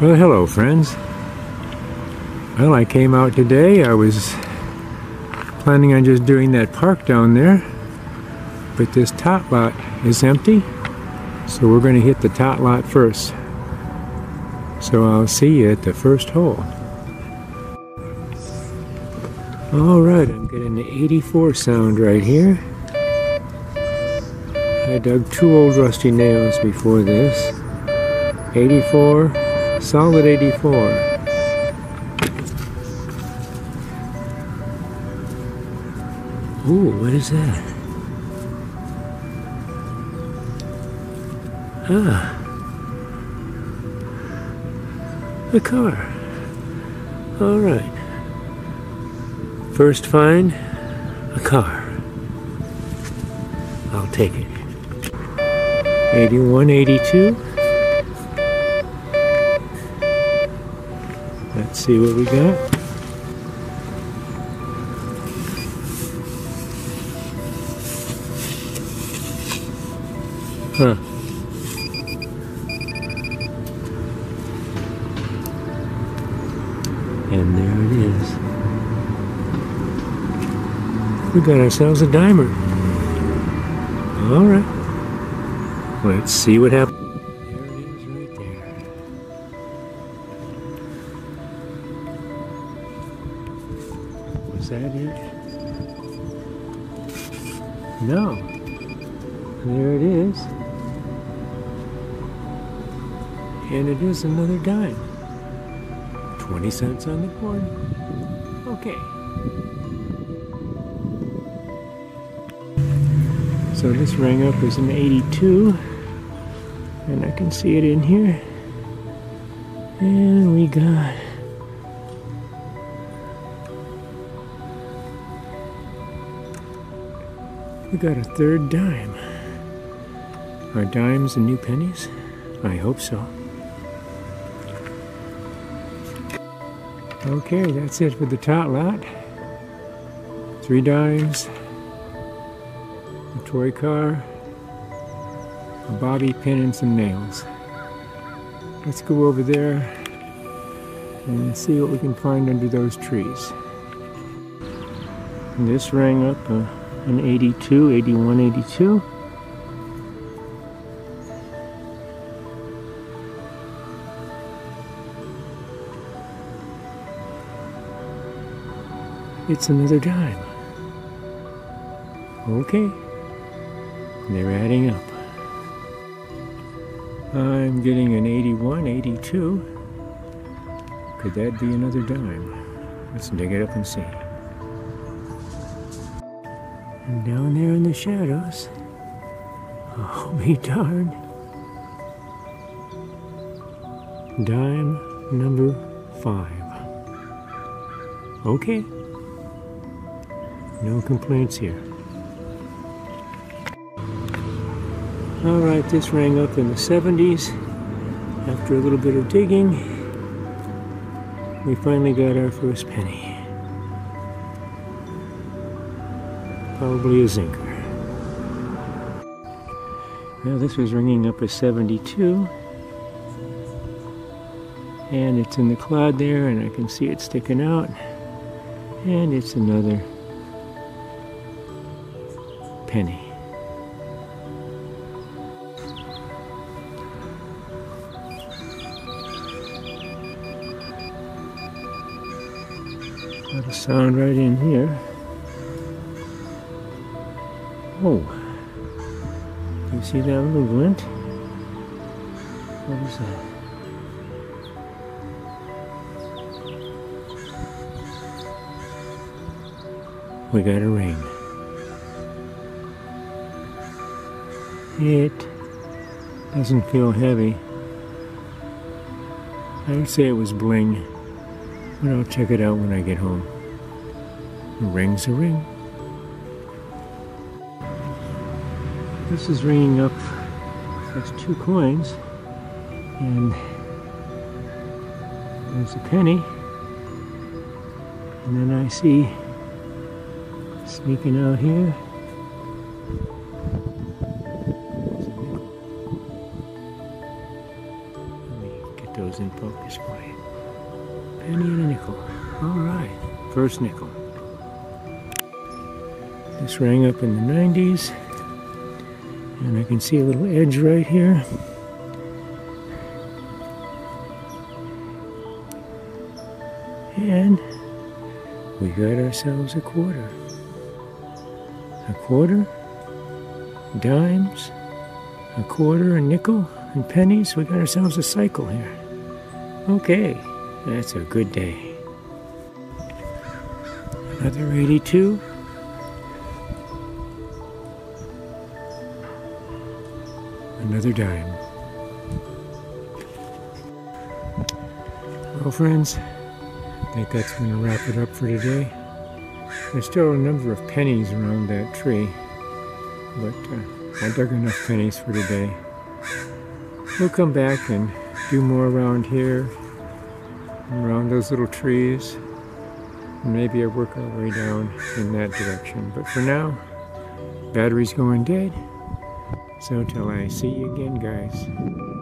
Well, hello, friends. Well, I came out today. I was planning on just doing that park down there, but this tot lot is empty, so we're going to hit the tot lot first. So I'll see you at the first hole. All right, I'm getting the 84 sound right here. I dug two old rusty nails before this. 84, solid 84. Ooh, what is that? Ah. The car. All right. First find, a car. I'll take it. 81, Let's see what we got. Huh. And there it is. We got ourselves a dimer. All right. Let's see what happens. Was that it? No. There it is. And it is another dime. 20 cents on the board. Okay. So this rang up as an 82, and I can see it in here. And we got we got a third dime. Are dimes the new pennies? I hope so. Okay, that's it for the tot lot. Three dimes, a toy car, a bobby pin, and some nails. Let's go over there and see what we can find under those trees. And this rang up uh, an 82, 81, 82. It's another dime. Okay. They're adding up. I'm getting an 81, 82. Could that be another dime? Let's dig it up and see. And down there in the shadows, oh be darned. Dime number five. Okay. No complaints here. Alright, this rang up in the 70s. After a little bit of digging, we finally got our first penny. Probably a zinker. Now this was ringing up a 72. And it's in the cloud there, and I can see it sticking out. And it's another penny. Got a sound right in here. Oh, you see that little glint? What is that? We got a ring. It doesn't feel heavy. I would say it was bling, but I'll check it out when I get home. A ring's a ring. This is ringing up as two coins, and there's a penny, and then I see sneaking out here. Let me get those in focus for. Penny and a nickel. All right, first nickel. This rang up in the 90s, and I can see a little edge right here. And we got ourselves a quarter. A quarter, dimes, a quarter, a nickel, and pennies. We got ourselves a cycle here. Okay, that's a good day. Another 82. Another dime. Well, friends, I think that's going to wrap it up for today. There's still a number of pennies around that tree, but uh, I dug enough pennies for today. We'll come back and do more around here, around those little trees. And maybe I work our way down in that direction. But for now, battery's going dead. So till I see you again, guys.